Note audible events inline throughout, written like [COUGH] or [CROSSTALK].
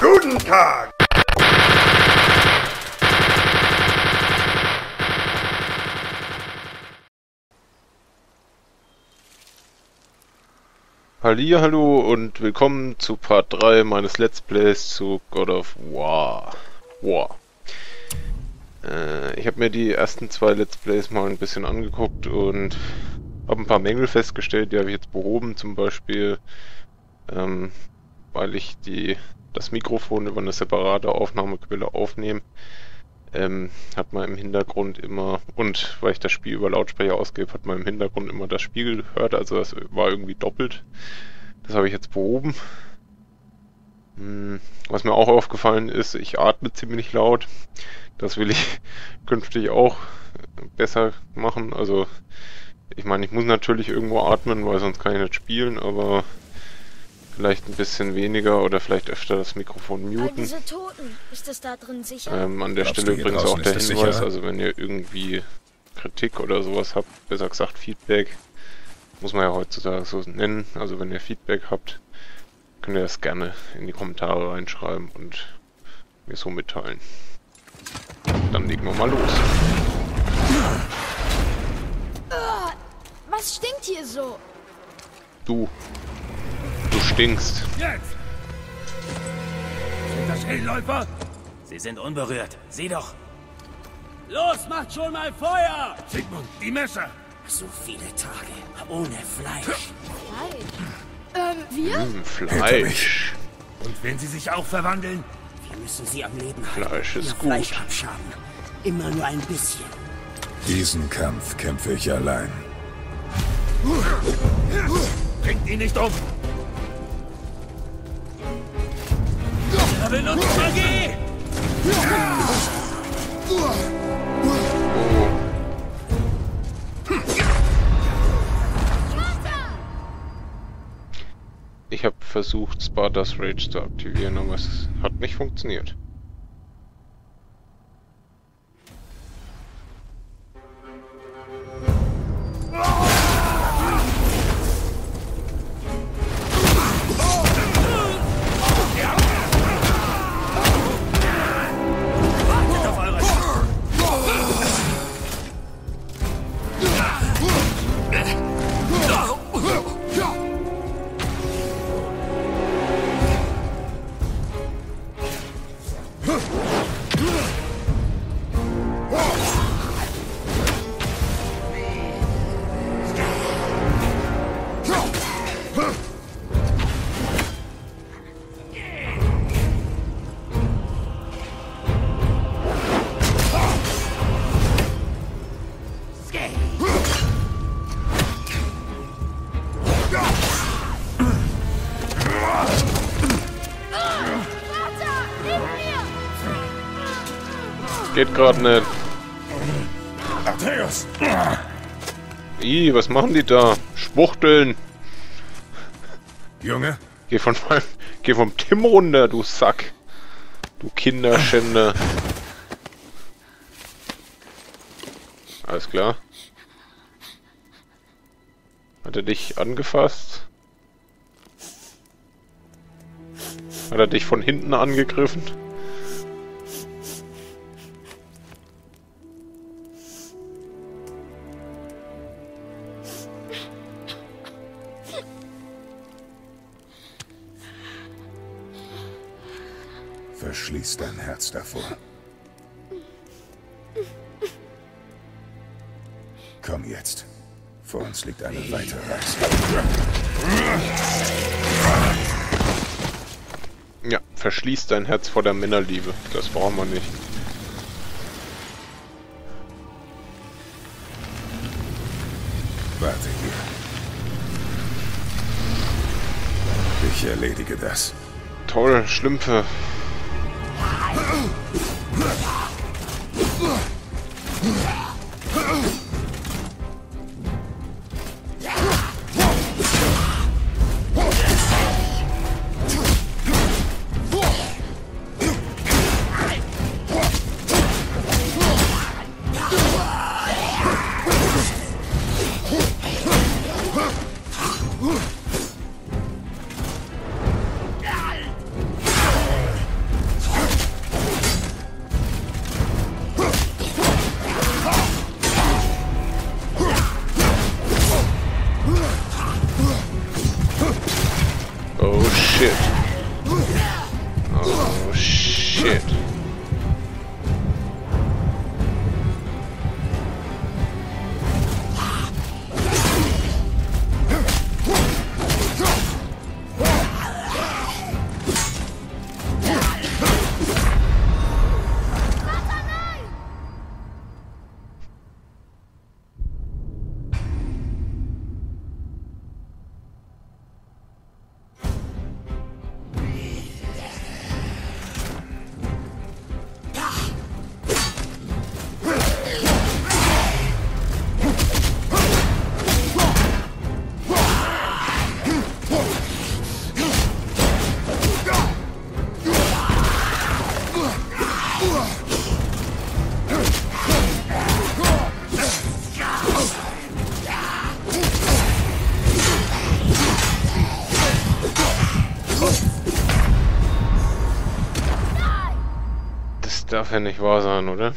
Guten Tag! Hallo und willkommen zu Part 3 meines Let's Plays zu God of War. War. Äh, ich habe mir die ersten zwei Let's Plays mal ein bisschen angeguckt und habe ein paar Mängel festgestellt, die habe ich jetzt behoben, zum Beispiel, ähm, weil ich die, das Mikrofon über eine separate Aufnahmequelle aufnehme, ähm, hat man im Hintergrund immer, und weil ich das Spiel über Lautsprecher ausgebe, hat man im Hintergrund immer das Spiel gehört, also das war irgendwie doppelt. Das habe ich jetzt behoben. Hm, was mir auch aufgefallen ist, ich atme ziemlich laut. Das will ich [LAUGHS] künftig auch besser machen. Also, ich meine, ich muss natürlich irgendwo atmen, weil sonst kann ich nicht spielen, aber vielleicht ein bisschen weniger oder vielleicht öfter das Mikrofon muten. diese Toten, ist es da drin sicher? Ähm, an der Glaubst Stelle übrigens auch der Hinweis, sicher? also wenn ihr irgendwie Kritik oder sowas habt, besser gesagt Feedback, muss man ja heutzutage so nennen, also wenn ihr Feedback habt, könnt ihr das gerne in die Kommentare reinschreiben und mir so mitteilen. Dann legen wir mal los. Was stinkt hier so? Du, du stinkst. Jetzt! Sind das Hellläufer? Sie sind unberührt. Sieh doch. Los, macht schon mal Feuer! Sigmund, die Messer! So viele Tage ohne Fleisch. Fleisch. Ähm, wir? Hm, Fleisch. Und wenn sie sich auch verwandeln? Wir müssen sie am Leben halten. Fleisch ist gut. Fleisch abschaben. Immer nur ein bisschen. Diesen Kampf kämpfe ich allein. Bringt ihn nicht um! Ich habe versucht, Sparta's Rage zu aktivieren, aber es hat nicht funktioniert. Geht gerade nicht. Atreus! Ih, was machen die da? Schwuchteln. Junge, Geh von meinem, geh vom Tim runter, du Sack. Du Kinderschänder. Alles klar. Hat er dich angefasst? Hat er dich von hinten angegriffen? Verschließ dein Herz davor. Komm jetzt. Vor uns liegt eine weitere Reise. Ja, verschließ dein Herz vor der Männerliebe. Das brauchen wir nicht. Warte hier. Ich erledige das. Toll, Schlümpfe. Yeah! Darf ja nicht wahr sein, oder?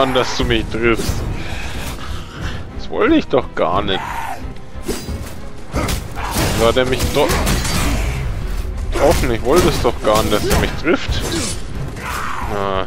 Nicht, dass du mich triffst. Das wollte ich doch gar nicht. War der mich doch getroffen? Ich wollte es doch gar nicht, dass er mich trifft. Ah.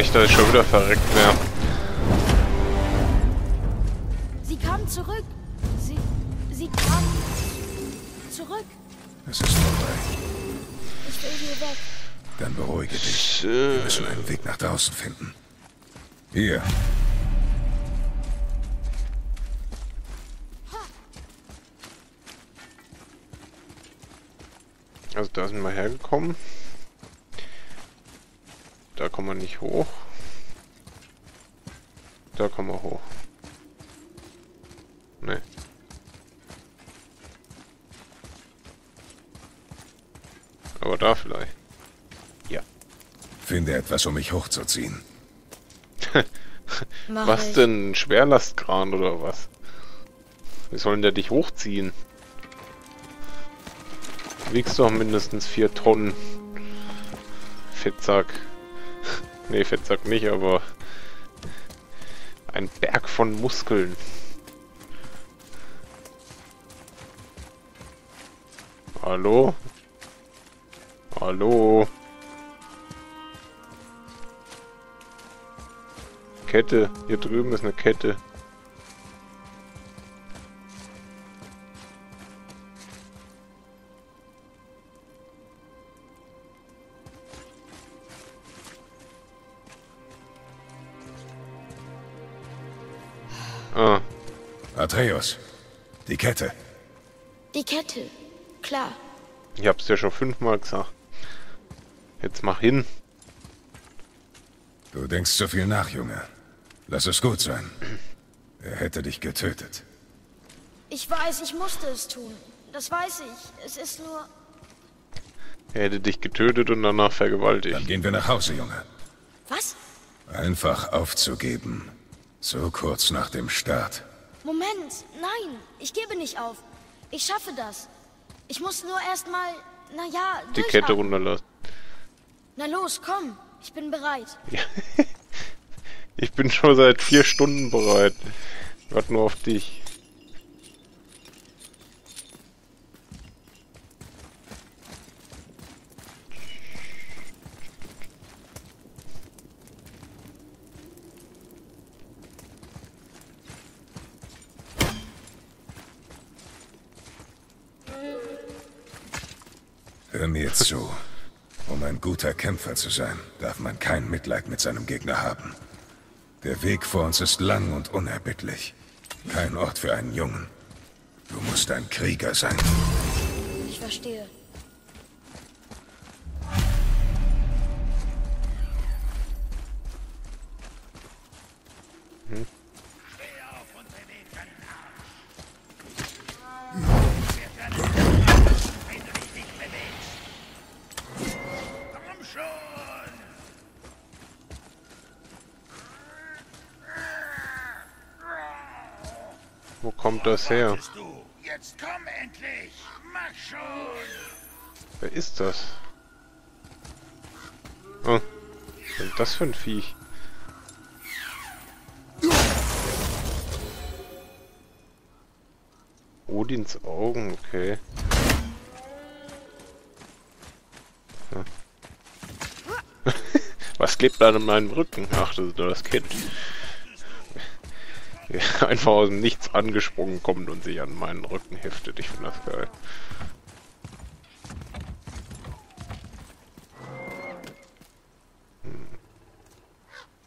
Nicht, dass ich schon wieder verreckt wäre. Sie kam zurück. Sie. Sie kam. zurück. Es ist vorbei. Ich will hier weg. Dann beruhige dich. Wir müssen einen Weg nach draußen finden. Hier. Also da sind wir hergekommen. Da kommen wir nicht hoch. Kommen wir hoch. Ne. Aber da vielleicht. Ja. Finde etwas, um mich hochzuziehen. [LAUGHS] Was ich. denn? Ein Schwerlastkran oder was? Wie sollen der dich hochziehen? Du wiegst doch mindestens 4 Tonnen. Fettsack. [LAUGHS] nee, Fettsack nicht, aber ein Berg von Muskeln. Hallo? Hallo? Kette. Hier drüben ist eine Kette. Die Kette. Die Kette. Klar. ich hab's ja schon fünfmal gesagt. Jetzt mach hin. Du denkst zu viel nach, Junge. Lass es gut sein. Er hätte dich getötet. Ich weiß, ich musste es tun. Das weiß ich. Es ist nur... Er hätte dich getötet und danach Dann vergewaltigt. gehen wir nach Hause, Junge. Was? Einfach aufzugeben. So kurz nach dem Start. Moment, nein, ich gebe nicht auf. Ich schaffe das. Ich muss nur erstmal, naja, Die Kette runterlassen. Na los, komm, ich bin bereit. [LAUGHS] Ich bin schon seit vier Stunden bereit. Ich warte nur auf dich. Mir zu. Um ein guter Kämpfer zu sein, darf man kein Mitleid mit seinem Gegner haben. Der Weg vor uns ist lang und unerbittlich. Kein Ort für einen Jungen. Du musst ein Krieger sein. Ich verstehe. Kommt das her? Jetzt komm endlich! Mach schon! Wer ist das? Oh. Was ist das für ein Viech? Odins Augen, okay. Ja. [LAUGHS] Was klebt da an meinem Rücken? Ach, das ist nur das Kind. [LAUGHS] Einfach aus dem Nichts angesprungen kommt und sich an meinen Rücken heftet. Ich finde das geil.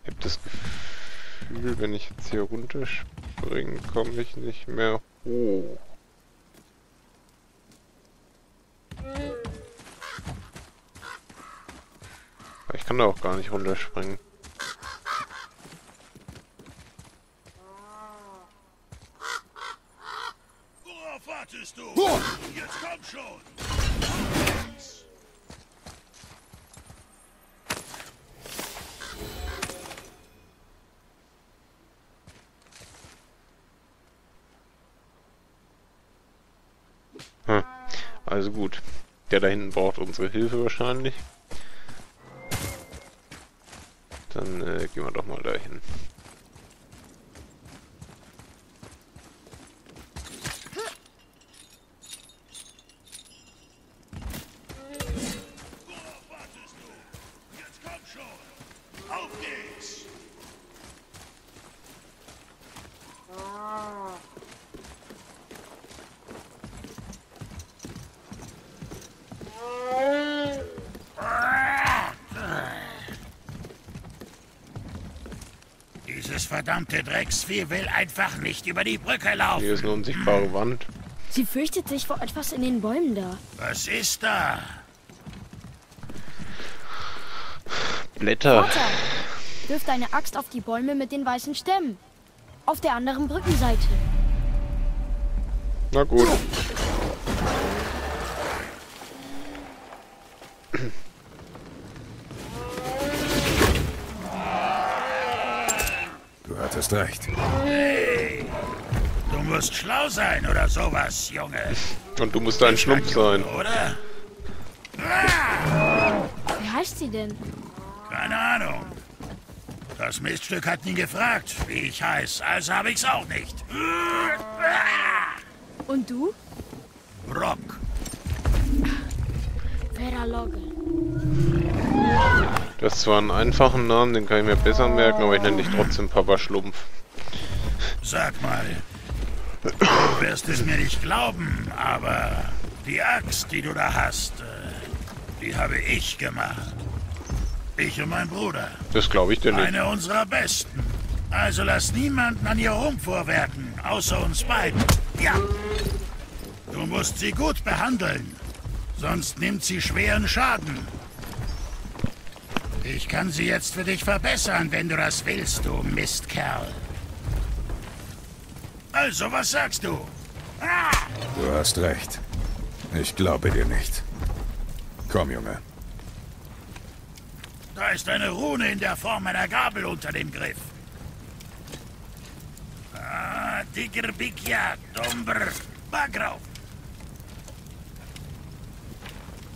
Ich habe das Gefühl, wenn ich jetzt hier runterspringe, komme ich nicht mehr hoch. Ich kann da auch gar nicht runterspringen. Worauf wartest du? Jetzt komm schon! Hm. Also gut. Der da hinten braucht unsere Hilfe wahrscheinlich. Dann äh, gehen wir doch mal dahin. Worauf wartest du? Jetzt komm schon! Auf geht's! Dieses verdammte Drecksvieh will einfach nicht über die Brücke laufen. Hier ist eine unsichtbare Wand. Sie fürchtet sich vor etwas in den Bäumen da. Was ist da? Blätter. Vater, wirf deine Axt auf die Bäume mit den weißen Stämmen. Auf der anderen Brückenseite. Na gut. Du hattest recht. Du musst schlau sein oder sowas, Junge. Und du musst ein Schlumpf sein. Oder? Wie heißt sie denn? Keine Ahnung. Das Miststück hat nie gefragt, wie ich heiß, also habe ich's auch nicht. Und du? Brock. Vera Logge. Das ist zwar einen einfachen Namen, den kann ich mir besser merken, aber ich nenne dich trotzdem Papa Schlumpf. Sag mal, du wirst es mir nicht glauben, aber die Axt, die du da hast, äh, die habe ich gemacht. Ich und mein Bruder. Das glaube ich dir nicht. Eine unserer besten. Also lass niemanden an ihr rumvorwerken, außer uns beiden. Ja. Du musst sie gut behandeln, sonst nimmt sie schweren Schaden. Ich kann sie jetzt für dich verbessern, wenn du das willst, du Mistkerl. Also, was sagst du? Ah! Du hast recht. Ich glaube dir nicht. Komm, Junge. Da ist eine Rune in der Form einer Gabel unter dem Griff. Ah, Digger Bigja, Domber, Bagrau.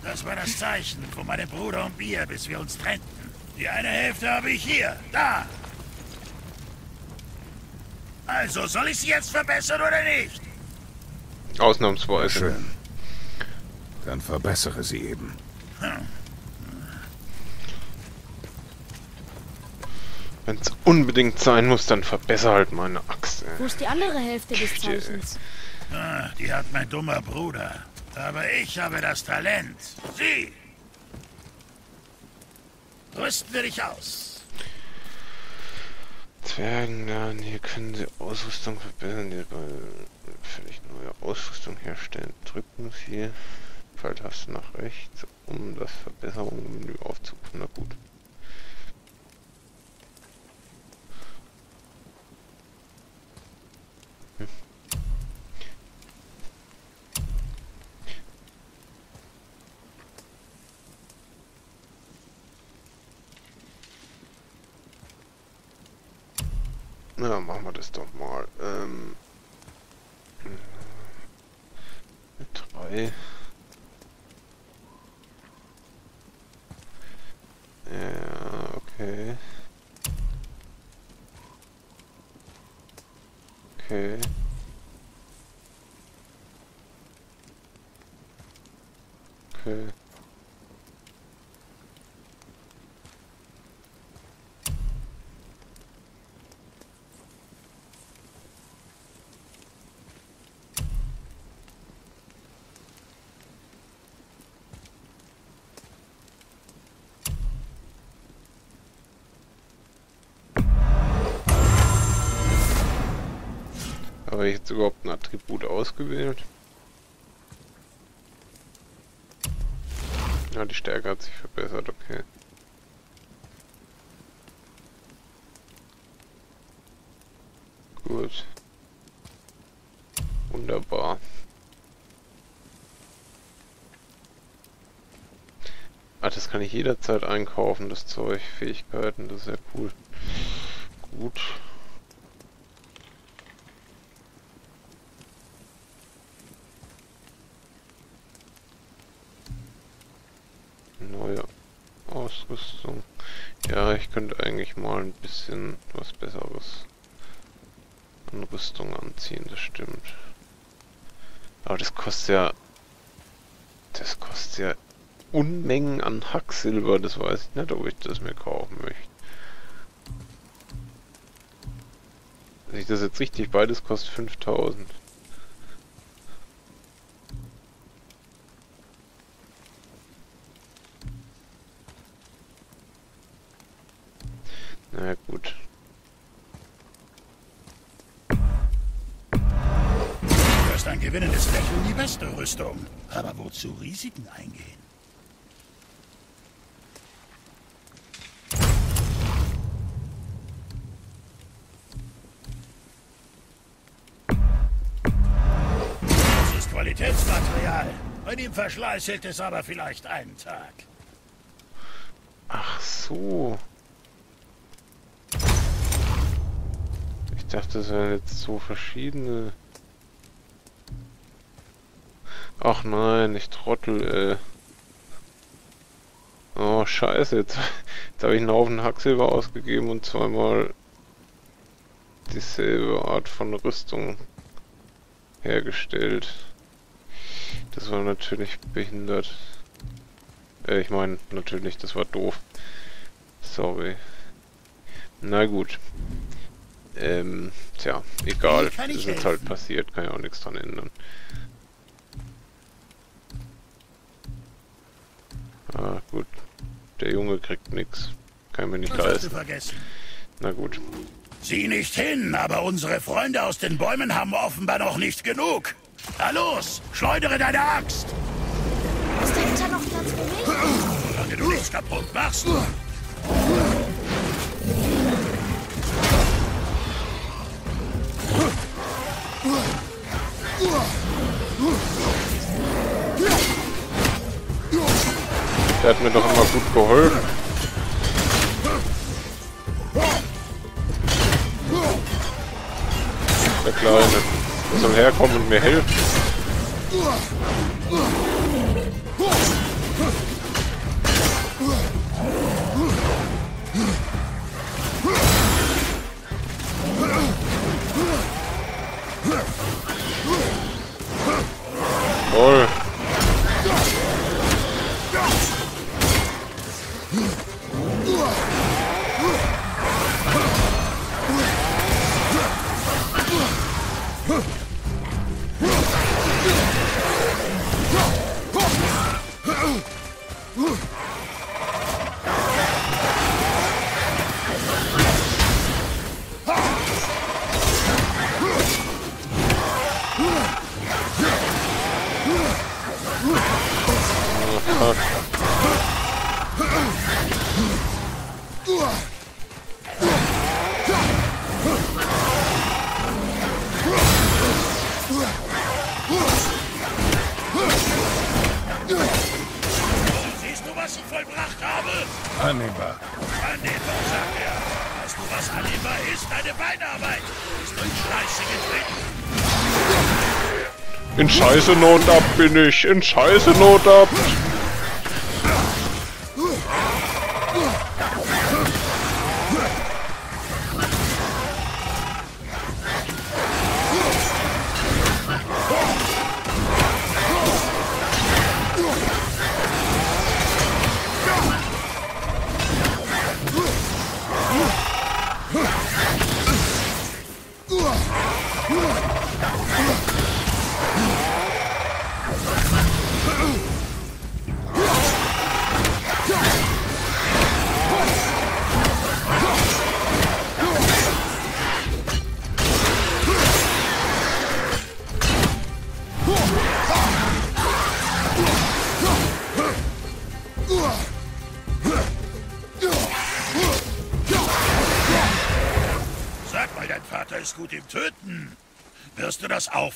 Das war das Zeichen von meinem Bruder und mir, bis wir uns trennten. Die eine Hälfte habe ich hier, da. Also, soll ich sie jetzt verbessern oder nicht? Ausnahmsweise. Schön. Dann verbessere sie eben. Wenn es unbedingt sein muss, dann verbessere halt meine Axt. Wo ist die andere Hälfte des. Zeichens? Ah, die hat mein dummer Bruder. Aber ich habe das Talent. Sie! Rüsten wir dich aus. Zwergen, ja, hier können sie Ausrüstung verbessern, die bei völlig neue Ausrüstung herstellen. Drücken sie Pfeiltaste nach rechts, um das Verbesserungsmenü aufzurufen. Na gut. Hm. Na, machen wir das doch mal. Ähm, mit drei. Ja, okay. Okay. Okay. Habe ich jetzt überhaupt ein Attribut ausgewählt? Ja, die Stärke hat sich verbessert, okay. Gut. Wunderbar. Ah, das kann ich jederzeit einkaufen, das Zeug, Fähigkeiten, das ist ja cool. Gut. Neue Ausrüstung. Ja, ich könnte eigentlich mal ein bisschen was Besseres an Rüstung anziehen, das stimmt. Aber das kostet ja... Das kostet ja Unmengen an Hacksilber, das weiß ich nicht, ob ich das mir kaufen möchte. Wenn ich das jetzt richtig, beides kostet 5000. Na gut. Gewinnendes Lächeln, die beste Rüstung. Aber wozu Risiken eingehen? Das ist Qualitätsmaterial. Bei dem Verschleiß hält es aber vielleicht einen Tag. Ach so. Ich dachte, es wären jetzt so verschiedene. Ach nein, ich trottel, ey. Oh, scheiße, jetzt, jetzt habe ich einen Haufen Hacksilber ausgegeben und zweimal dieselbe Art von Rüstung hergestellt. Das war natürlich behindert. Äh, ich meine, natürlich, das war doof. Sorry. Na gut. Ähm, tja, egal. Ist jetzt halt passiert, kann ja auch nichts dran ändern. Ah, gut. Der Junge kriegt nix. Kann mir nicht leisten. vergessen? Na gut. Sieh nicht hin, aber unsere Freunde aus den Bäumen haben offenbar noch nicht genug. Na los, schleudere deine Axt. Ist dahinter noch Platz für mich? Solange du nichts kaputt machst. Der hat mir doch immer gut geholfen. Der Kleine. Der soll herkommen und mir helfen. Toll. Siehst du, was ich vollbracht habe? Annehmbar. Annehmbar, sagt er. Weißt du, was annehmbar ist? Deine Beinarbeit. Ist durch Scheiße getreten. In Scheiße Not ab bin ich. In Scheiße Not ab.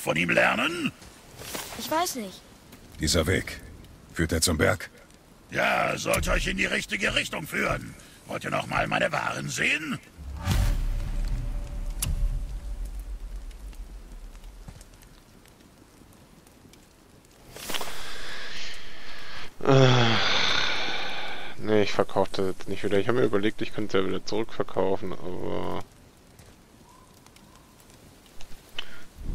Von ihm lernen? Ich weiß nicht. Dieser Weg. Führt er zum Berg? Ja, sollte euch in die richtige Richtung führen. Wollt ihr noch mal meine Waren sehen? Nee, ich verkaufe das jetzt nicht wieder. Ich habe mir überlegt, ich könnte es ja wieder zurückverkaufen, aber...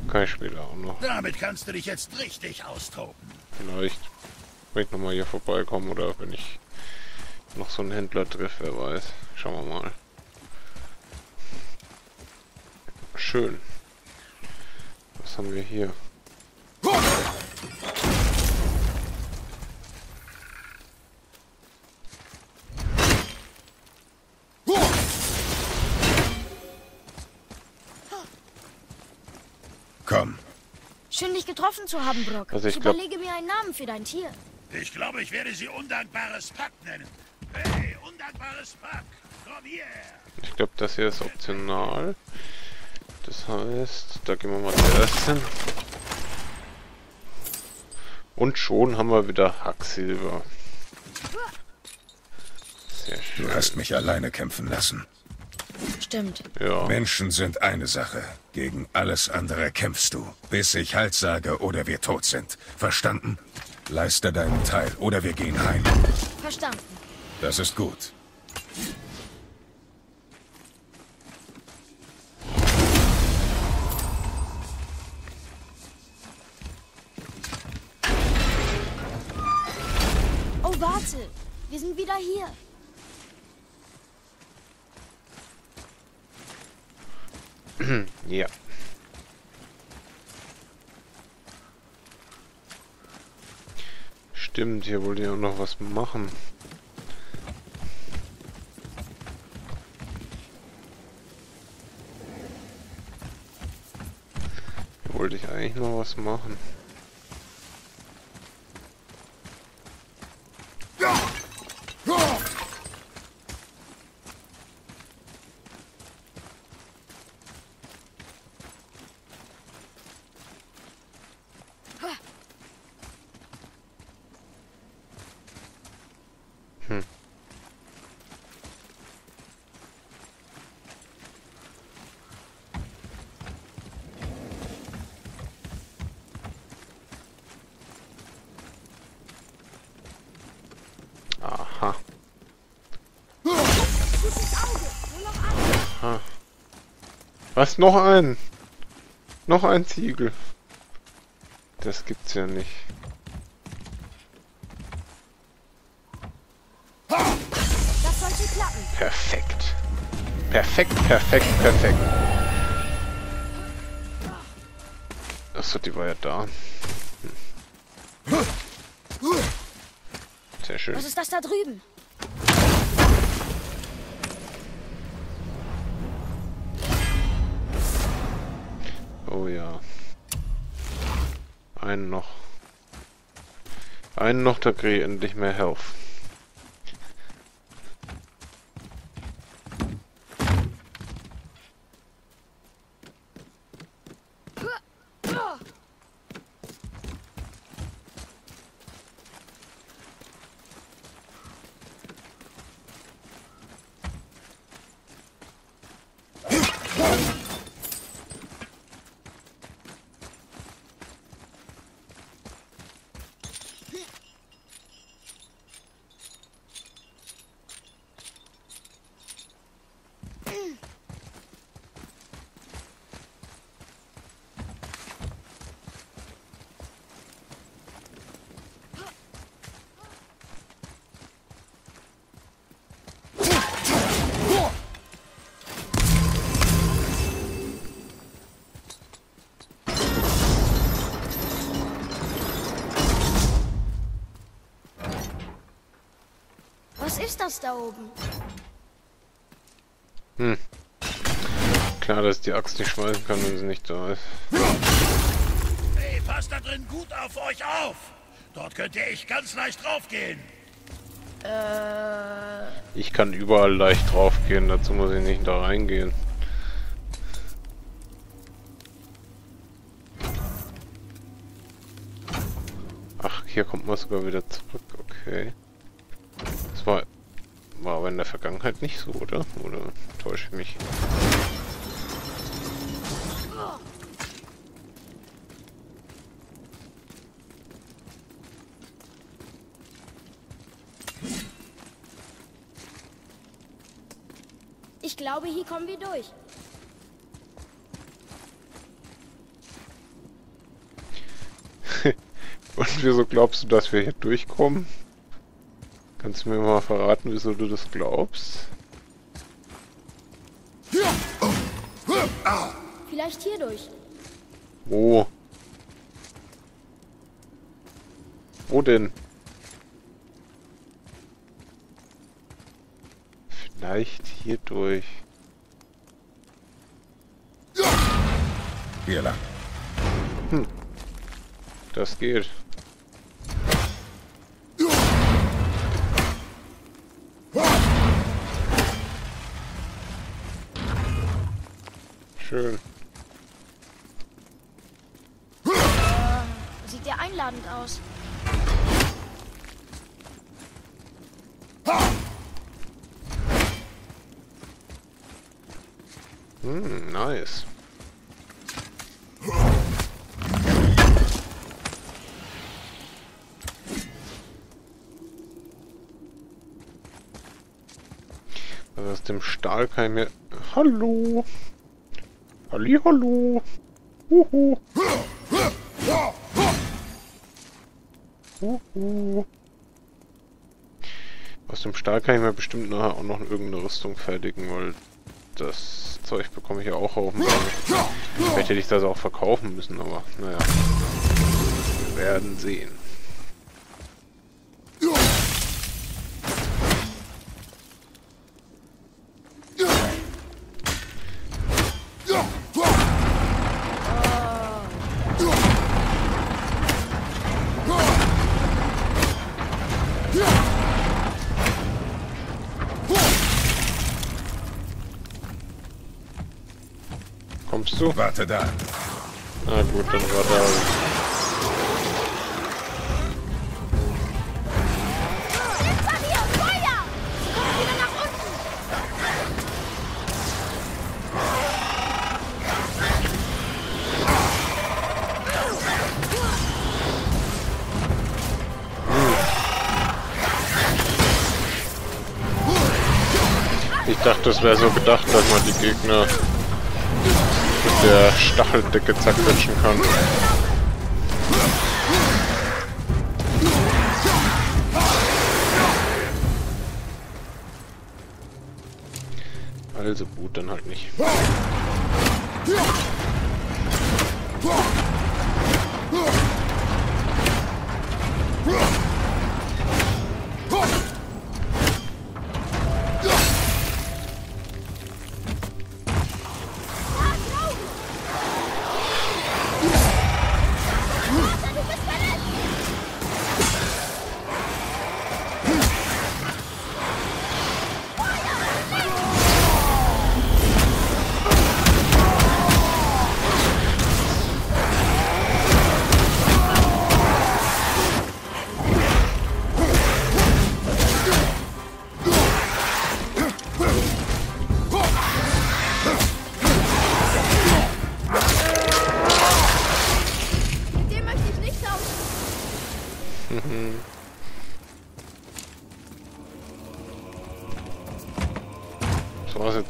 Kann ich später auch noch. Damit kannst du dich jetzt richtig austoben. Vielleicht, wenn ich nochmal hier vorbeikomme oder wenn ich noch so einen Händler treffe, wer weiß. Schauen wir mal. Schön. Was haben wir hier? Komm. Schön, dich getroffen zu haben, Brock. Also ich ich glaub- überlege mir einen Namen für dein Tier. Ich glaube, ich werde sie undankbares Pack nennen. Hey, undankbares Pack, komm hierher. Ich glaube, das hier ist optional. Das heißt, da gehen wir mal zuerst hin. Und schon haben wir wieder Hacksilber. Sehr schön. Du hast mich alleine kämpfen lassen. Stimmt. Ja. Menschen sind eine Sache. Gegen alles andere kämpfst du, bis ich Halt sage oder wir tot sind. Verstanden? Leiste deinen Teil oder wir gehen heim. Verstanden. Das ist gut. Oh, warte. Wir sind wieder hier. [CLEARS THROAT] Ja. Stimmt, hier wollte ich auch noch was machen. Hier wollte ich eigentlich noch was machen. Was? Noch ein? Noch ein Ziegel? Das gibt's ja nicht. Das sollte klappen. Perfekt. Perfekt, perfekt, perfekt. Achso, die war ja da. Hm. Sehr schön. Was ist das da drüben? Oh ja. Einen noch. Einen noch, da kriege ich endlich mehr Health. Was ist das da oben? Klar, dass die Axt nicht schmeißen kann, wenn sie nicht da ist. Hey, passt da drin gut auf euch auf. Dort könnte ich ganz leicht draufgehen. Ich kann überall leicht draufgehen, dazu muss ich nicht da reingehen. Ach, hier kommt man sogar wieder zurück, okay. Das war, war aber in der Vergangenheit nicht so, oder? Oder täusche ich mich? Ich glaube, hier kommen wir durch. [LAUGHS] Und wieso glaubst du, dass wir hier durchkommen? Kannst du mir mal verraten, wieso du das glaubst? Vielleicht hier durch. Wo? Wo denn? Vielleicht hier durch. Hier lang. Das geht. Schön. Sieht ja einladend aus. Hm, nice. Also aus dem Stahl kann ich mir... Hallo! Halli, hallo! Huhu! Huhu! Aus dem Stahl kann ich mir bestimmt nachher auch noch irgendeine Rüstung fertigen, weil das Zeug bekomme ich ja auch haufenweise. Vielleicht hätte ich das auch verkaufen müssen, aber naja. Wir werden sehen. Warte da. Na gut, dann war da. Ich dachte, das wäre so gedacht, dass man die Gegner der Stacheldecke zerquetschen kann. Also gut, dann halt nicht.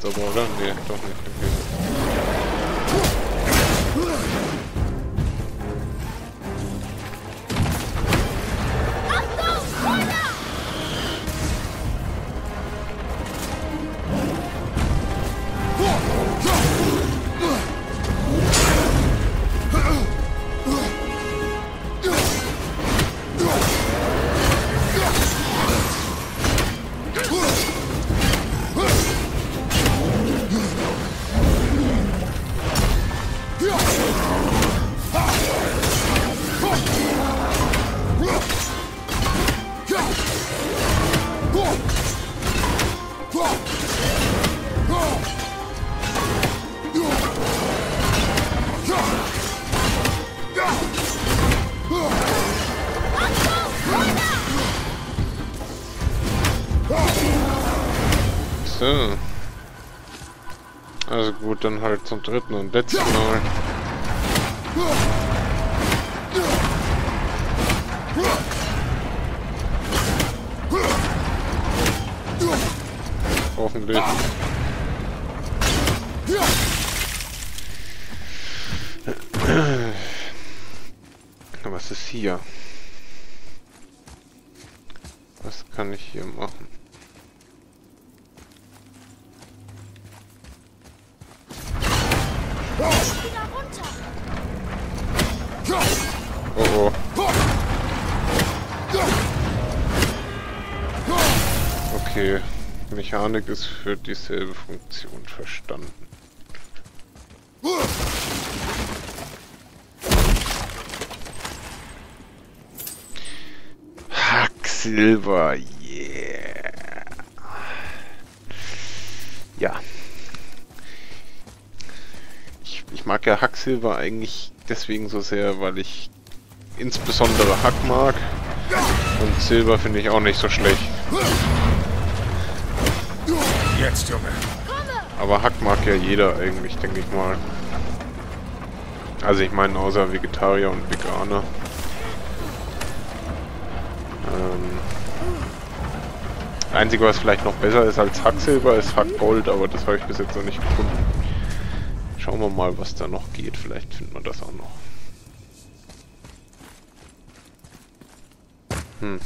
Das war's jetzt aber, gut, dann halt zum dritten und letzten Mal. Hoffentlich. Was ist hier? Was kann ich hier machen? Mechanik ist für dieselbe Funktion verstanden. Hacksilber, yeah. Ja. Ich, ich mag ja Hacksilber eigentlich deswegen so sehr, weil ich insbesondere Hack mag. Und Silber finde ich auch nicht so schlecht. Jetzt, Junge. Aber Hack mag ja jeder eigentlich, denke ich mal. Also ich meine außer Vegetarier und Veganer. Ähm, Einzige, was vielleicht noch besser ist als Hacksilber, ist Hackgold, aber das habe ich bis jetzt noch nicht gefunden. Schauen wir mal, was da noch geht. Vielleicht finden wir das auch noch. Hm.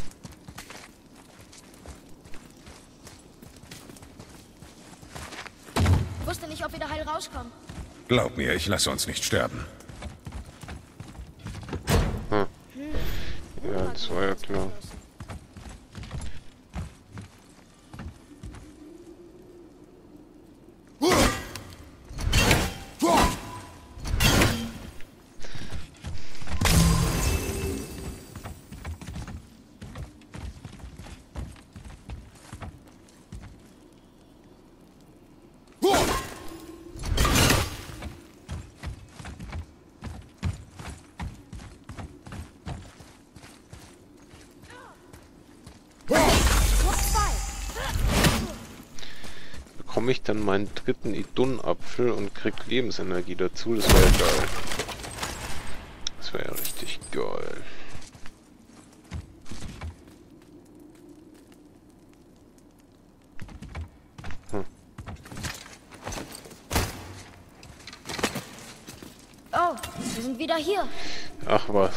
Wusste nicht, ob wir da heil rauskommen. Glaub mir, ich lasse uns nicht sterben. Ja, das war ja klar. ich dann meinen dritten Idun-Apfel und krieg Lebensenergie dazu. Das wäre ja geil. Das wäre ja richtig geil. Hm. Oh, wir sind wieder hier. Ach was.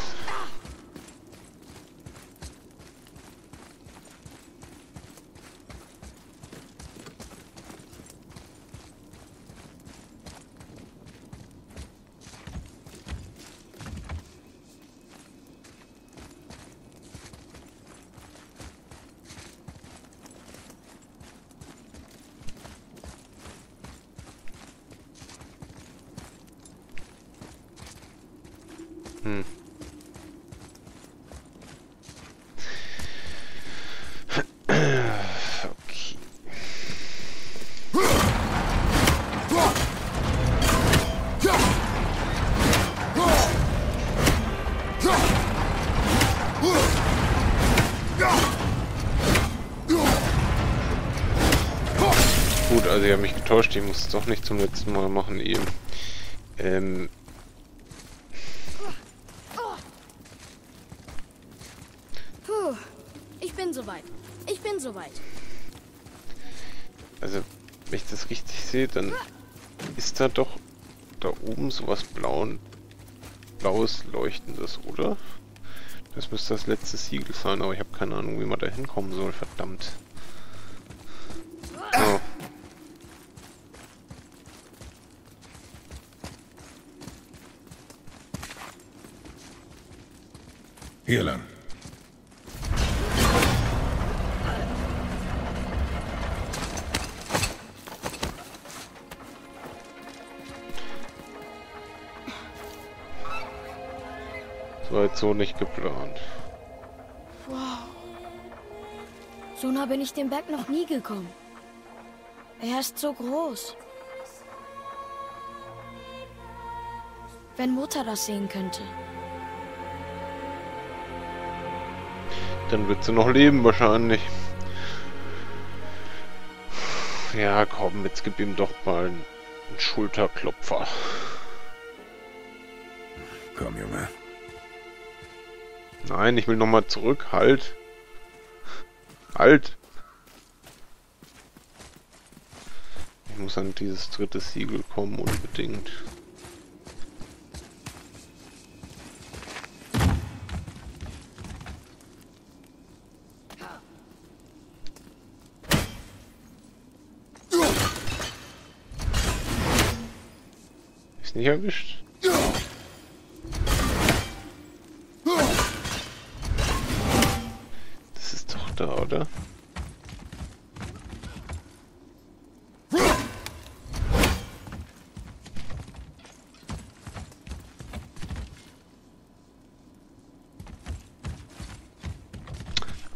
Also ich muss es doch nicht zum letzten Mal machen eben. Ähm, Puh, ich bin soweit. Ich bin soweit. Also, wenn ich das richtig sehe, dann ist da doch da oben sowas blauen, blaues Leuchtendes, oder? Das müsste das letzte Siegel sein, aber ich habe keine Ahnung, wie man da hinkommen soll, verdammt. Oh. Hier lang. Das war jetzt so nicht geplant. So nah bin ich den Berg noch nie gekommen. Er ist so groß. Wenn Mutter das sehen könnte. Dann wird sie noch leben wahrscheinlich. Ja, komm, jetzt gib ihm doch mal einen Schulterklopfer. Komm, Junge. Nein, ich will nochmal zurück. Halt. Halt. Ich muss an dieses dritte Siegel kommen, unbedingt. Ist nicht erwischt. Das ist doch da, oder?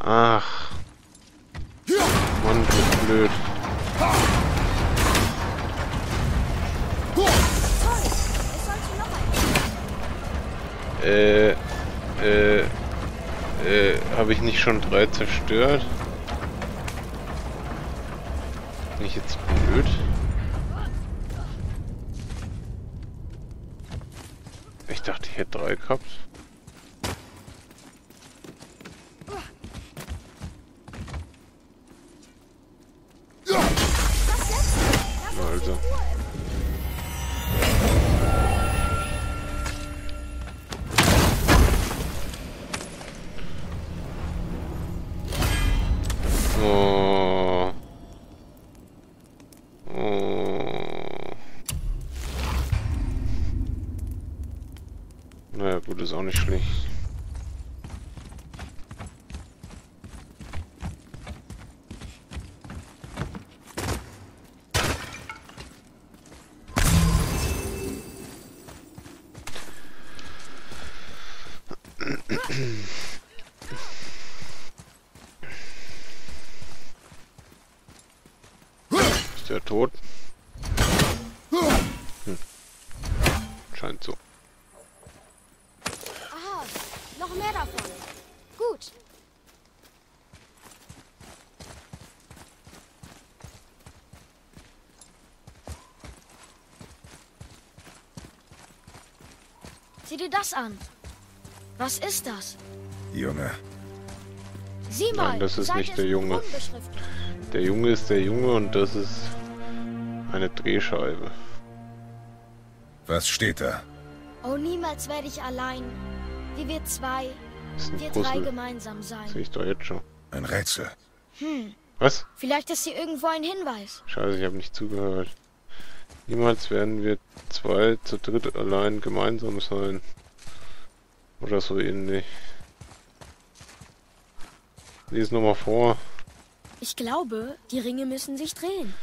Ach. Mann, das ist blöd. Äh, äh, äh, habe ich nicht schon drei zerstört? Sieh dir das an. Was ist das? Junge. Sieh mal. Nein, das ist Seite nicht der Junge. Der Junge ist der Junge und das ist eine Drehscheibe. Was steht da? Oh, niemals werde ich allein, wie wir zwei, Das ist ein wir drei Puzzle. gemeinsam sein. Sehe ich doch jetzt schon. Ein Rätsel. Was? Vielleicht ist hier irgendwo ein Hinweis. Scheiße, ich habe nicht zugehört. Niemals werden wir zwei zu dritt allein gemeinsam sein. Oder so ähnlich. Lies nochmal vor. Ich glaube, die Ringe müssen sich drehen.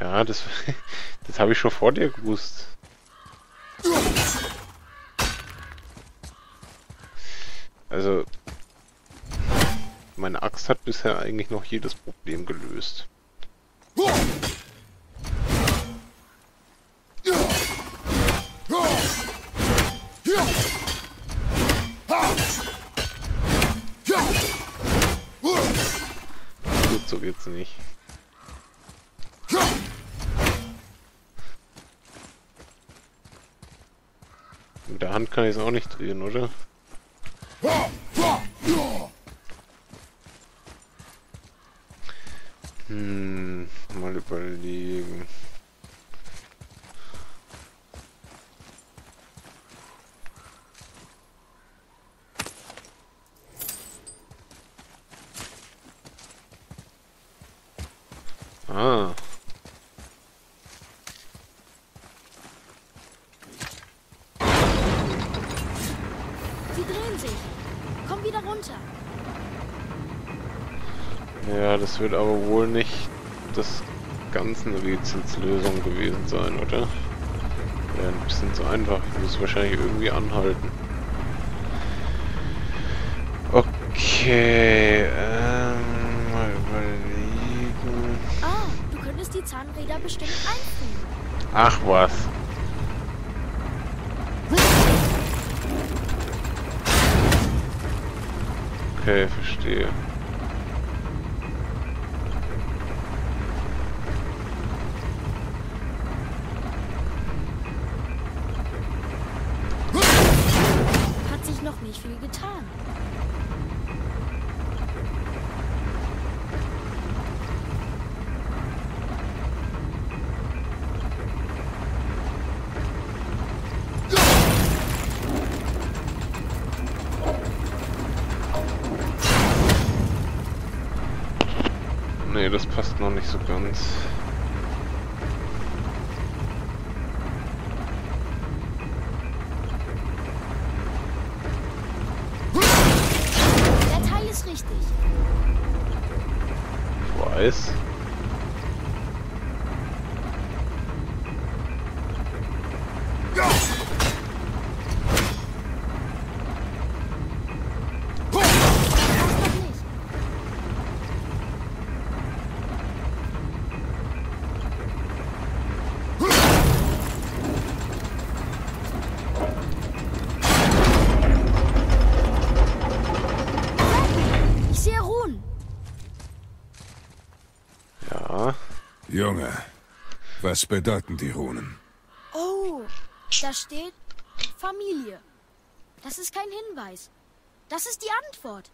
Ja, das, [LAUGHS] das habe ich schon vor dir gewusst. Also, meine Axt hat bisher eigentlich noch jedes Problem gelöst. Hand kann ich es auch nicht drehen, oder? Hm, mal überlegen. Ah, Sie drehen sich. Komm wieder runter. ja, das wird aber wohl nicht das ganzen Rätsels Lösung gewesen sein, oder? Wäre ein bisschen zu einfach. Ich muss wahrscheinlich irgendwie anhalten. Okay, ähm, mal überlegen. Ah, du könntest die Zahnräder bestimmt einfrieren. Ach was. Okay, verstehe. Noch nicht so ganz. Junge, was bedeuten die Runen? Oh, da steht Familie. Das ist kein Hinweis. Das ist die Antwort.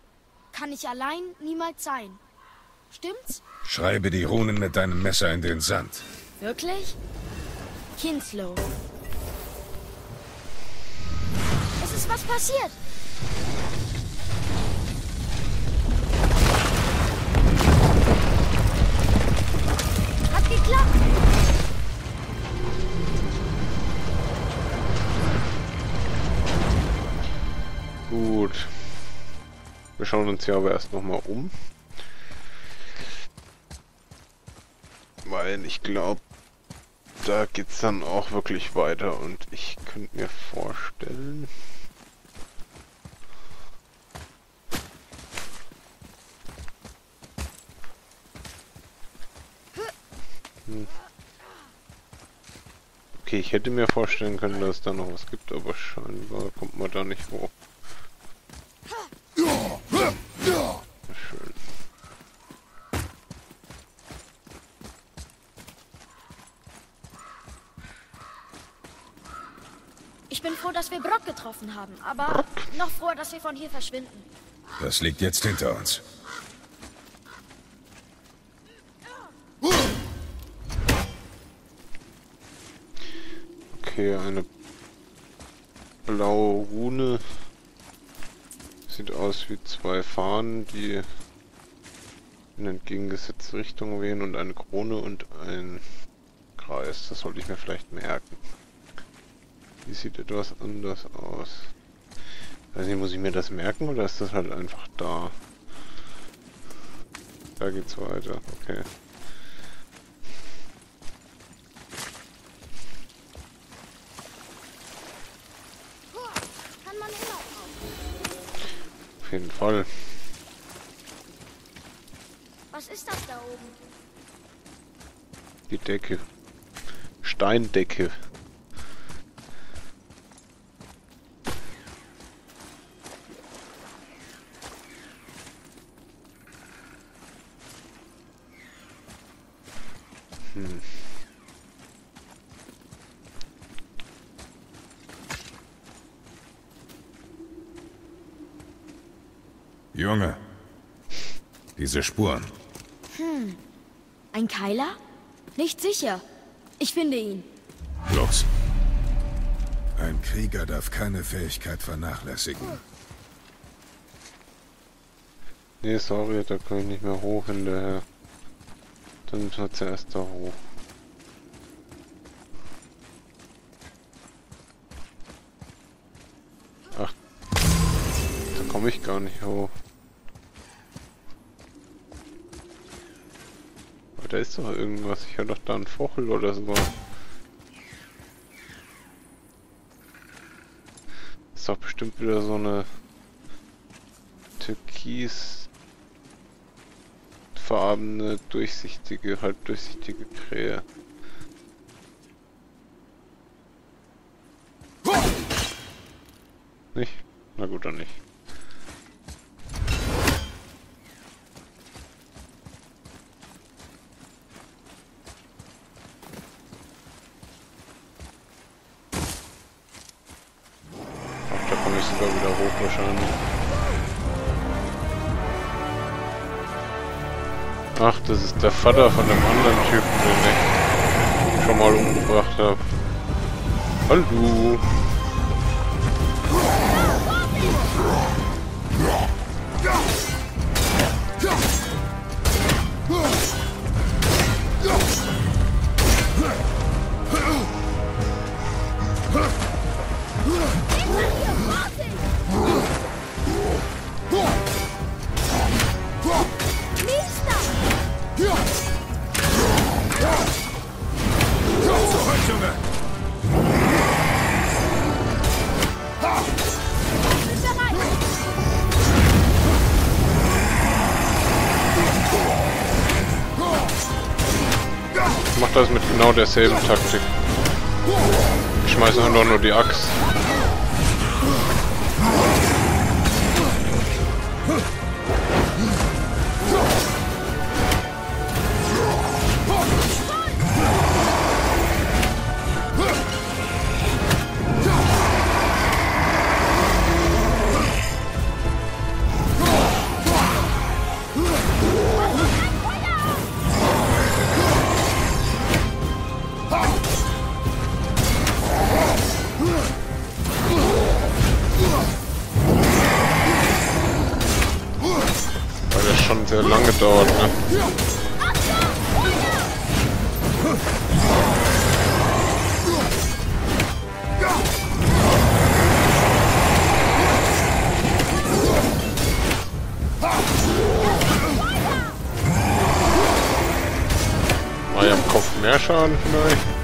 Kann ich allein niemals sein. Stimmt's? Schreibe die Runen mit deinem Messer in den Sand. Wirklich? Kinslow. Es ist was passiert. Geklappt. Gut. Wir schauen uns hier aber erst nochmal um. Weil ich glaube, da geht's dann auch wirklich weiter und ich könnte mir vorstellen. Hm. Okay, ich hätte mir vorstellen können, dass es da noch was gibt, aber scheinbar kommt man da nicht hoch. Schön. Ich bin froh, dass wir Brock getroffen haben, aber noch froher, dass wir von hier verschwinden. Das liegt jetzt hinter uns. Okay, eine blaue Rune. Sieht aus wie zwei Fahnen, die in entgegengesetzte Richtung wehen und eine Krone und ein Kreis. Das sollte ich mir vielleicht merken. Die sieht etwas anders aus. Weiß nicht, muss ich mir das merken oder ist das halt einfach da? Da geht's weiter, okay. Jeden Fall. Was ist das da oben? Die Decke. Steindecke. Hm. Junge. Diese Spuren. Ein Keiler? Nicht sicher. Ich finde ihn. Los. Ein Krieger darf keine Fähigkeit vernachlässigen. Nee, sorry, da kann ich nicht mehr hoch hinterher. Dann müssen wir zuerst da hoch. Ach, da komme ich gar nicht hoch. Da ist doch irgendwas. Ich höre doch da einen Vogel oder so. Ist doch bestimmt wieder so eine türkis farbene, durchsichtige, halbdurchsichtige Krähe. Nicht? Na gut, dann nicht. Der Vater von dem anderen Typen, den ich schon mal umgebracht habe. Hallo. Derselben Taktik. Ich schmeiße einfach nur die Axt. Kopf mehr Schaden vielleicht?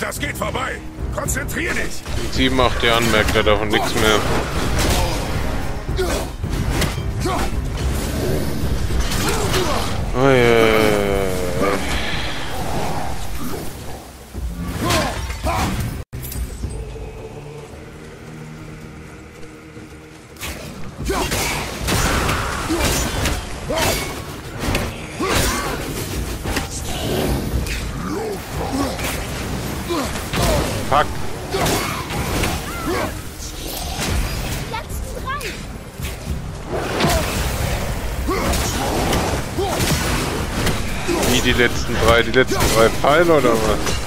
Das geht vorbei. Konzentrier dich. Sie macht dir an, merkt er davon nichts mehr. Die letzten drei Pfeile oder was?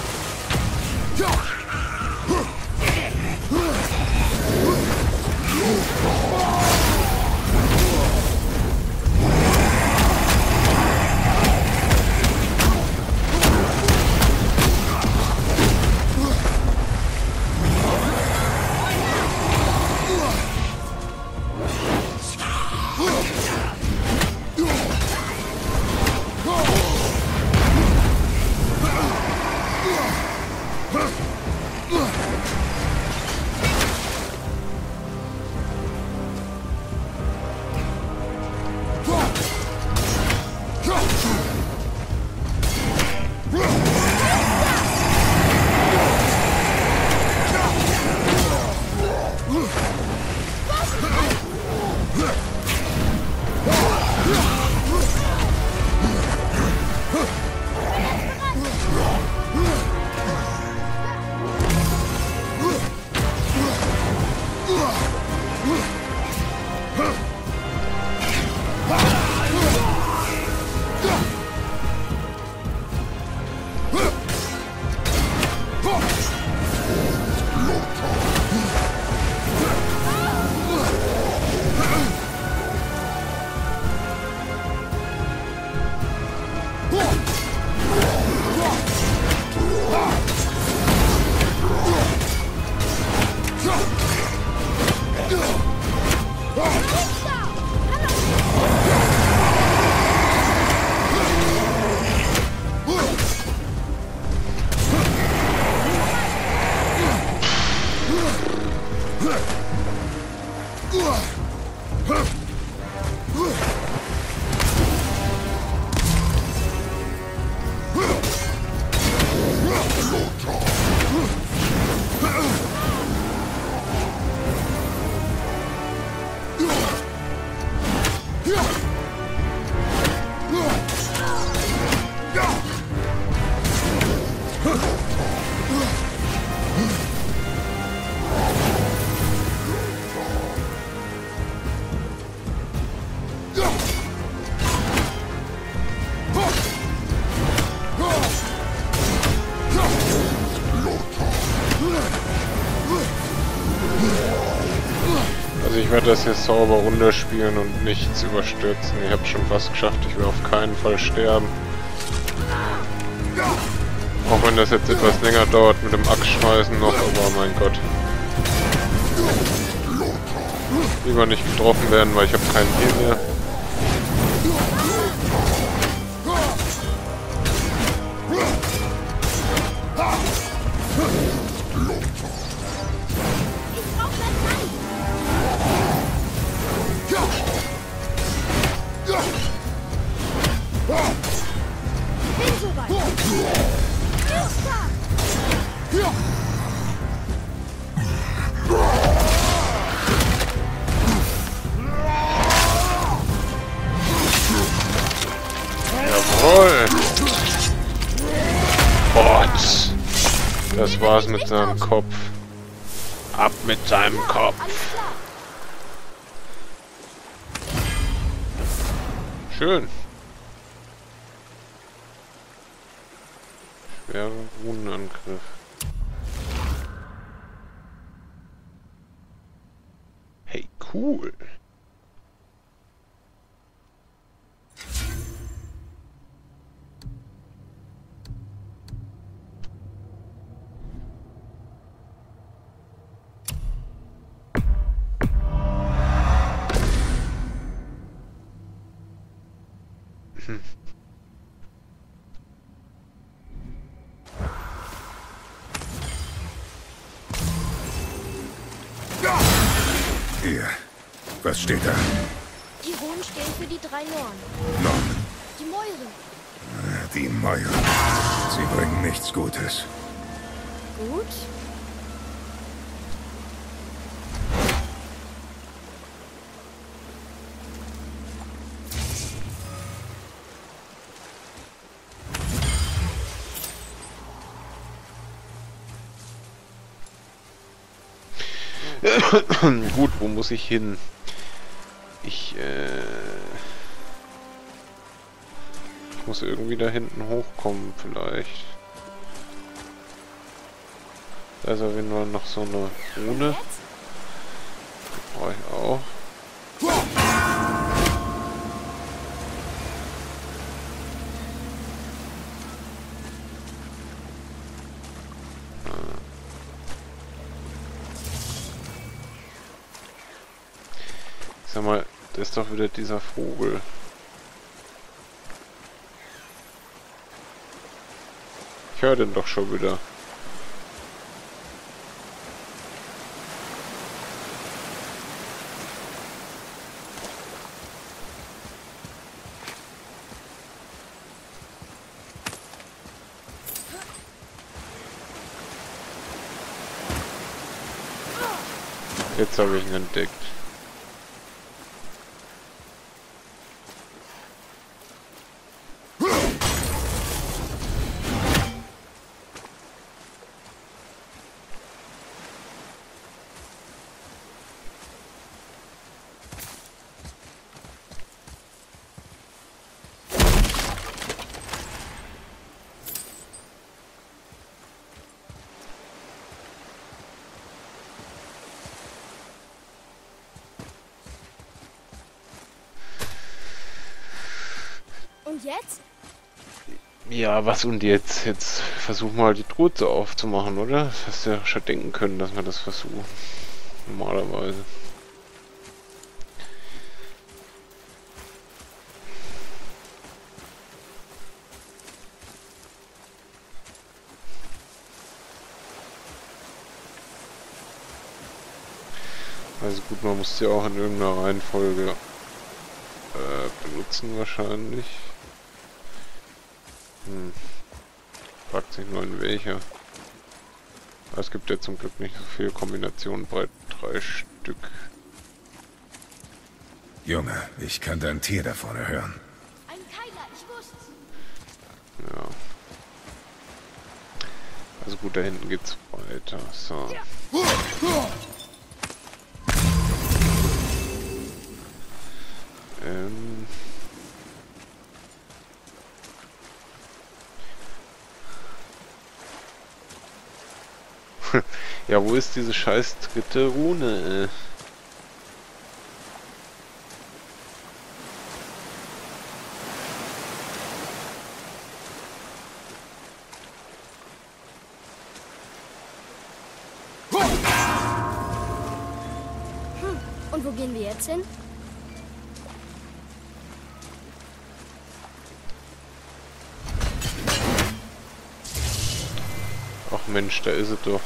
Ich werde das jetzt sauber runterspielen und nichts überstürzen. Ich habe schon fast geschafft, ich will auf keinen Fall sterben. Auch wenn das jetzt etwas länger dauert mit dem Axtschmeißen noch, aber mein Gott. Lieber nicht getroffen werden, weil ich habe keinen Heal mehr. War's mit seinem Kopf. Ab mit seinem Kopf! Schön. Schwerer Runenangriff. Hey, cool. [CLEARS THROAT] Gut, wo muss ich hin? Ich, äh... Ich muss irgendwie da hinten hochkommen, vielleicht. Da ist auf jeden Fall noch so eine Rune. Brauche ich auch. Ich sag mal, das ist doch wieder dieser Vogel. Ich höre den doch schon wieder. Jetzt habe ich ihn entdeckt. Und jetzt? Ja, was und jetzt? Jetzt versuchen wir halt die Truhe so aufzumachen, oder? Das hast du ja schon denken können, dass wir das versuchen. Normalerweise. Also gut, man muss sie auch in irgendeiner Reihenfolge äh, benutzen wahrscheinlich. Hm. Fragt sich nur in welcher. Es gibt ja zum Glück nicht so viele Kombinationen, bei drei Stück. Junge, ich kann dein Tier da vorne hören. Ein Keiler, ich wusste's. Ja. Also gut, da hinten geht's weiter. So. Ähm. Ja, wo ist diese scheiß dritte Rune? Äh? Und wo gehen wir jetzt hin? Ach Mensch, da ist es doch.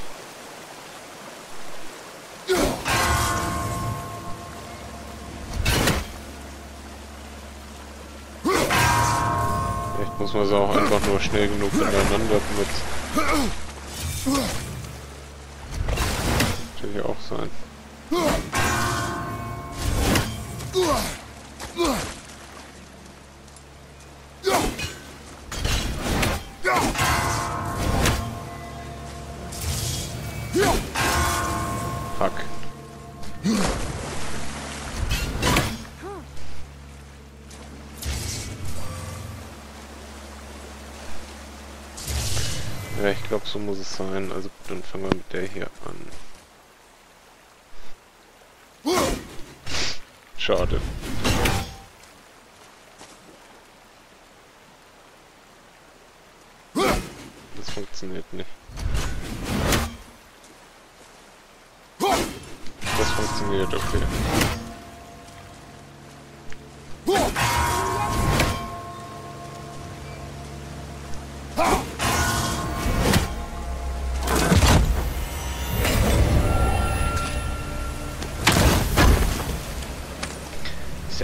Man sie auch einfach nur schnell genug ineinander benutzen. Natürlich auch sein. Sein. Also dann fangen wir mit der hier an. Schade. Das funktioniert nicht. Das funktioniert, okay.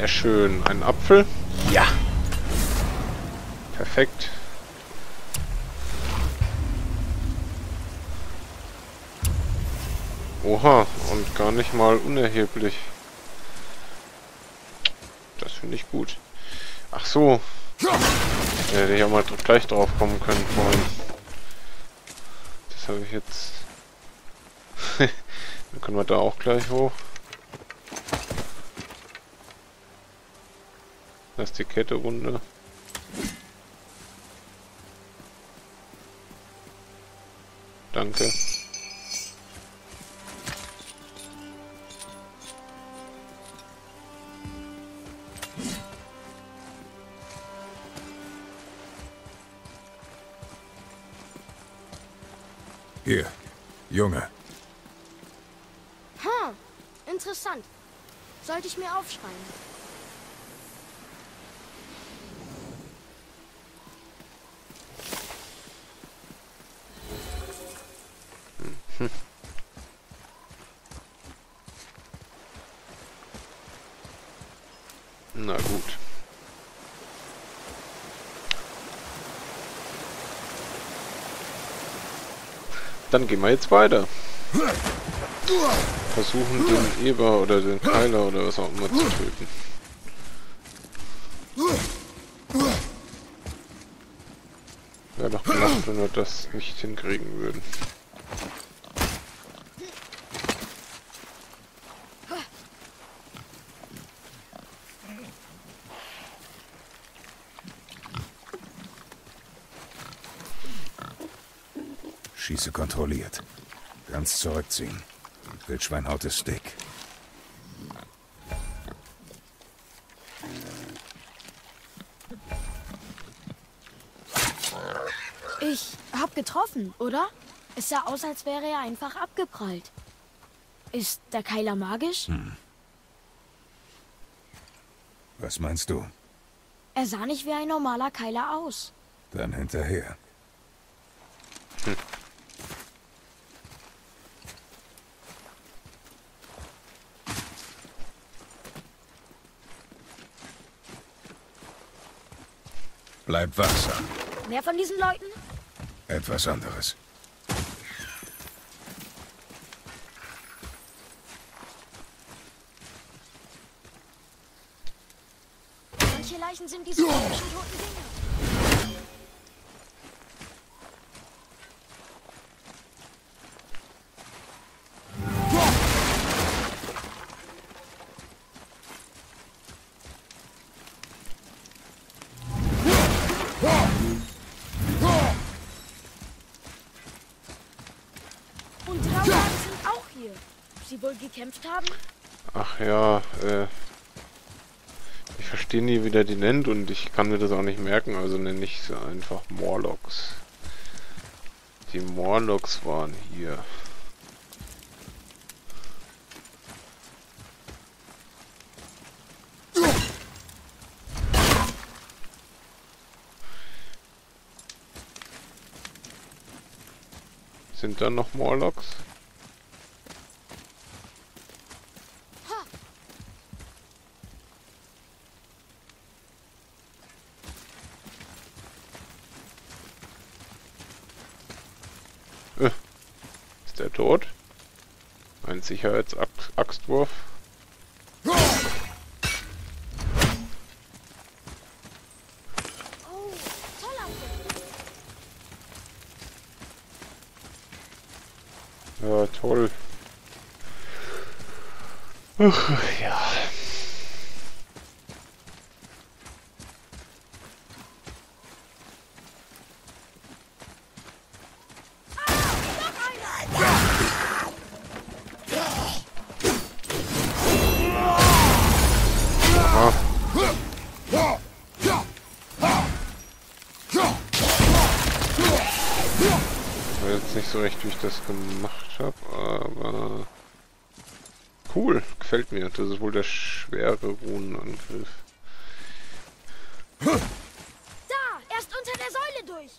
Sehr schön. Ein Apfel. Ja. Perfekt. Oha, und gar nicht mal unerheblich. Das finde ich gut. Ach so. Ja, hätte ich auch mal gleich drauf kommen können vorhin. Das habe ich jetzt... [LAUGHS] Dann können wir da auch gleich hoch. Da ist die Kette runter. Danke. Hier, Junge. Hm, interessant. Sollte ich mir aufschreiben. Na gut. Dann gehen wir jetzt weiter. Versuchen den Eber oder den Keiler oder was auch immer zu töten. Wäre doch gelacht, wenn wir das nicht hinkriegen würden. Schieße kontrolliert. Ganz zurückziehen. Wildschweinhaut ist dick. Ich hab getroffen, oder? Es sah aus, als wäre er einfach abgeprallt. Ist der Keiler magisch? Was meinst du? Er sah nicht wie ein normaler Keiler aus. Dann hinterher. Bleib wachsam. Mehr von diesen Leuten? Etwas anderes. Manche Leichen sind diese komischen toten Dinger. Gekämpft haben? Ach ja, äh... Ich verstehe nie, wie der die nennt und ich kann mir das auch nicht merken, also nenne ich sie einfach Morlocks. Die Morlocks waren hier. Sind da noch Morlocks? Äh, Ist der tot? Ein Sicherheitsaxtwurf. Ja, toll. Ach, ja. Aha. Ich weiß jetzt nicht so recht, wie ich das gemacht habe, aber cool, gefällt mir. Das ist wohl der schwere Runenangriff. Da, erst unter der Säule durch.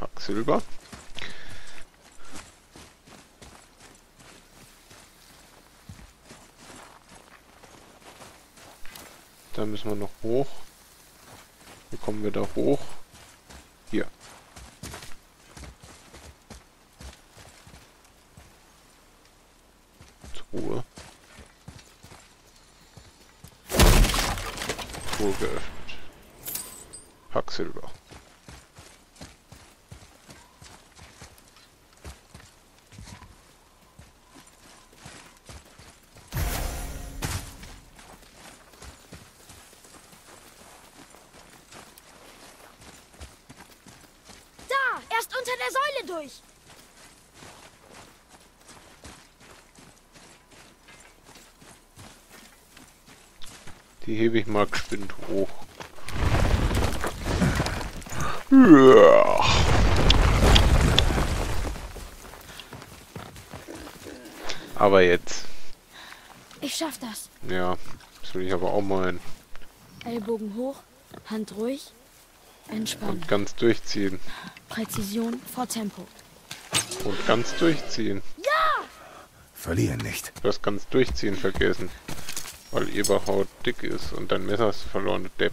Hacksilber. Da müssen wir noch hoch. Wie kommen wir da hoch? Hier. Truhe. Truhe geöffnet. Packsilber. Da! Erst unter der Säule durch! Die hebe ich mal geschwind hoch. Ja. Aber jetzt. Ich schaff das. Ja, das will ich aber auch mal Ellbogen hoch, Hand ruhig, entspannen. und ganz durchziehen. Präzision vor Tempo. Und ganz durchziehen. Verlieren nicht. Du hast ganz durchziehen vergessen. Weil Eberhaut dick ist und dein Messer hast du verloren, Depp.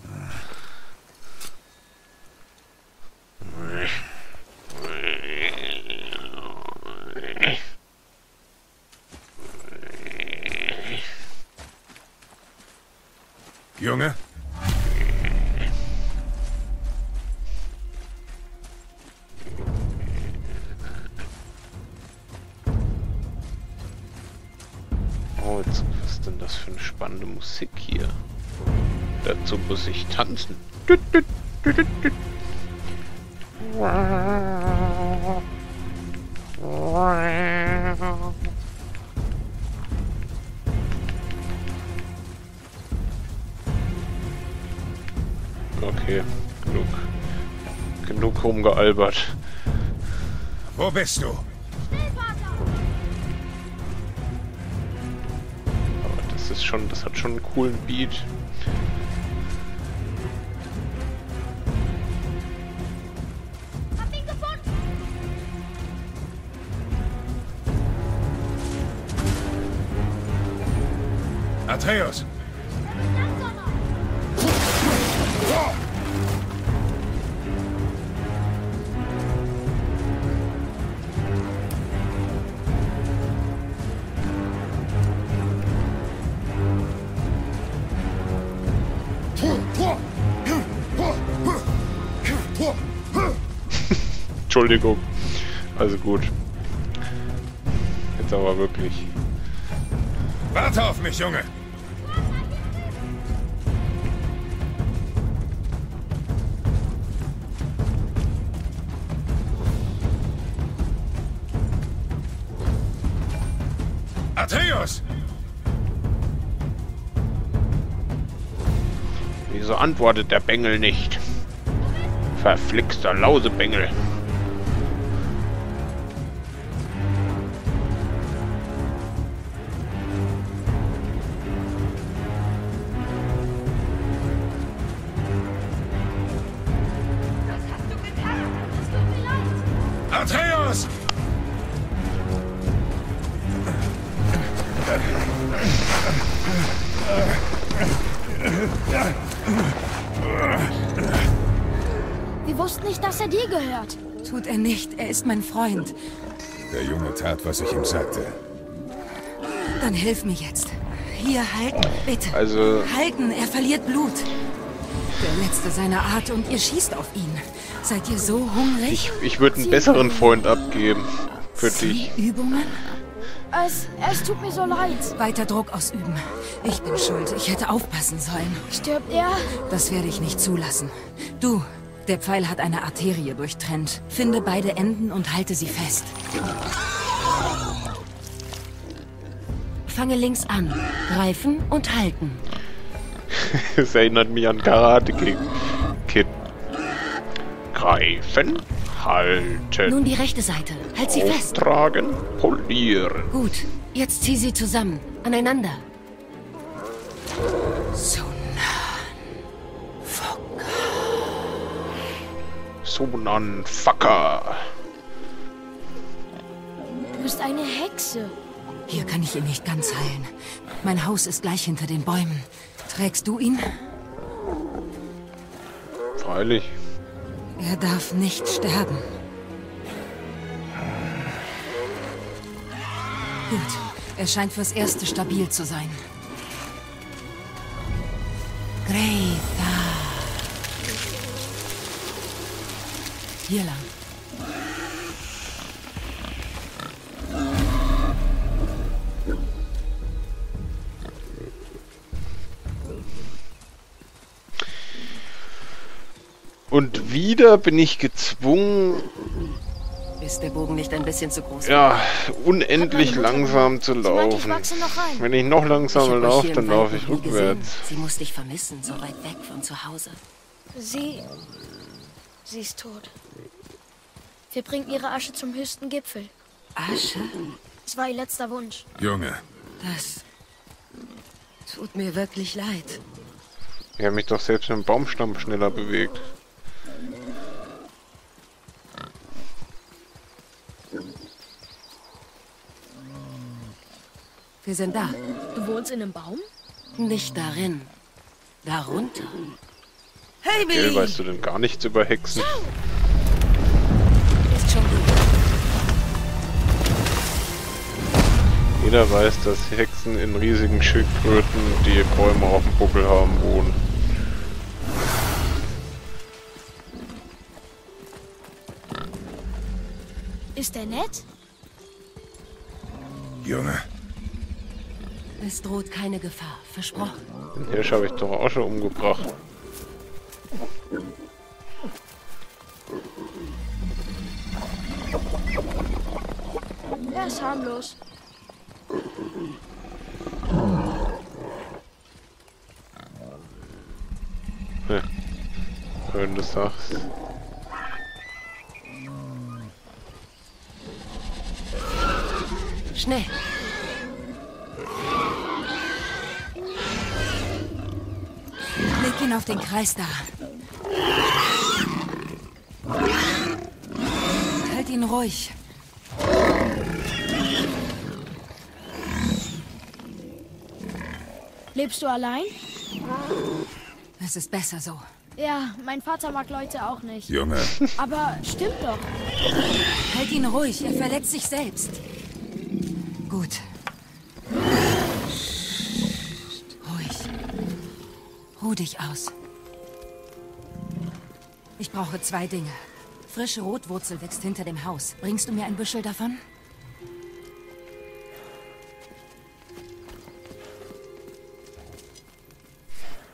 Rumgealbert. Wo bist du? Aber das ist schon, das hat schon einen coolen Beat. Atreus! Entschuldigung. Also gut. Jetzt aber wirklich. Warte auf mich, Junge! Atreus! Wieso antwortet der Bengel nicht? Verflixter Lausebengel. Nicht, er ist mein Freund. Der Junge tat, was ich ihm sagte. Dann hilf mir jetzt. Hier, halten, bitte. Also, Halten, er verliert Blut. Der letzte seiner Art und ihr schießt auf ihn. Seid ihr so hungrig? ich, ich würde einen besseren Freund abgeben. Für dich. Übungen? Es, es tut mir so leid. Weiter Druck ausüben. Ich bin schuld. Ich hätte aufpassen sollen. Stirbt er? Das werde ich nicht zulassen. Du, der Pfeil hat eine Arterie durchtrennt. Finde beide Enden und halte sie fest. Fange links an. Greifen und halten. [LAUGHS] Es erinnert mich an Karate. Kid. Greifen, halten, Nun die rechte Seite. Halt sie fest. auftragen, polieren. Gut, jetzt zieh sie zusammen. Aneinander. So Sonan Fucker. Du bist eine Hexe. Hier kann ich ihn nicht ganz heilen. Mein Haus ist gleich hinter den Bäumen. Trägst du ihn? freilich. Er darf nicht sterben. Gut, er scheint fürs Erste stabil zu sein. Greta. Hier lang. Und wieder bin ich gezwungen, Ist der Bogen nicht ein bisschen zu groß? ja, unendlich langsam zu ich laufen. rein. Wenn ich noch Ich langsamer euch laufe, dann laufe ich nie gesehen. rückwärts. Sie muss dich vermissen, so weit weg von zu Hause. Sie. Sie ist tot. Wir bringen ihre Asche zum höchsten Gipfel. Asche? Es war ihr letzter Wunsch. Junge, Das tut mir wirklich leid. Ich habe mich doch selbst mit dem Baumstamm schneller bewegt. Wir sind da. Du wohnst in einem Baum? Nicht darin. Darunter. Hey, Billy! weißt du denn gar nichts über Hexen? Ist schon gut. Jeder weiß, dass Hexen in riesigen Schildkröten, die Bäume auf dem Buckel haben, wohnen. Ist der nett? Junge, Es droht keine Gefahr. Versprochen. Den Hirsch habe ich doch auch schon umgebracht. Er ist harmlos. Ja. Wenn du sagst. Schnell. Ihn auf den Kreis da. Halt ihn ruhig. Lebst du allein? Es ist besser so. Ja, mein Vater mag Leute auch nicht. Junge, [LAUGHS] Aber stimmt doch. Halt ihn ruhig, er verletzt sich selbst. Gut. Ruhig. Ruh dich aus. Ich brauche zwei Dinge. Frische Rotwurzel wächst hinter dem Haus. Bringst du mir ein Büschel davon?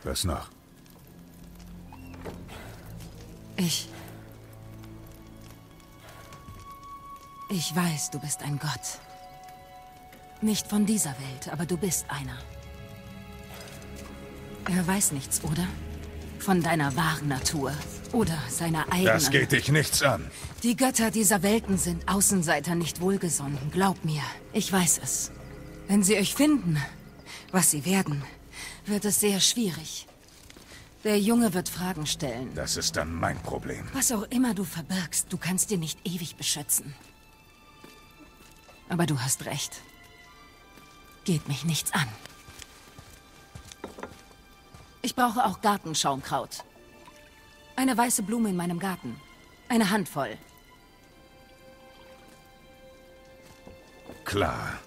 was noch? Ich. Ich weiß, du bist ein Gott. Nicht von dieser Welt, aber du bist einer. Er weiß nichts, oder? Von deiner wahren Natur. Oder seiner eigenen. Das geht dich nichts an. Die Götter dieser Welten sind Außenseiter nicht wohlgesonnen. Glaub mir, ich weiß es. Wenn sie euch finden, was sie werden, wird es sehr schwierig. Der Junge wird Fragen stellen. Das ist dann mein Problem. Was auch immer du verbirgst, du kannst dir nicht ewig beschützen. Aber du hast recht. Geht mich nichts an. Ich brauche auch Gartenschaumkraut. Eine weiße Blume in meinem Garten. Eine Handvoll. Klar.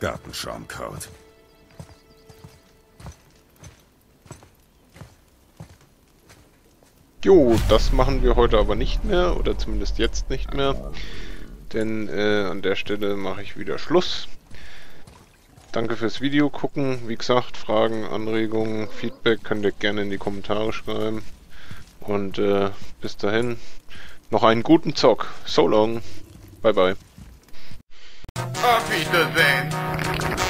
Gartenschaumkraut. Jo, das machen wir heute aber nicht mehr, oder zumindest jetzt nicht mehr. Denn äh, an der Stelle mache ich wieder Schluss. Danke fürs Video gucken. Wie gesagt, Fragen, Anregungen, Feedback könnt ihr gerne in die Kommentare schreiben. Und äh, bis dahin, noch einen guten Zock. So long. Bye bye. Auf Wiedersehen.